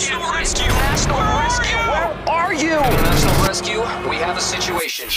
National Rescue! National Rescue, where are you? National Rescue, we have a situation.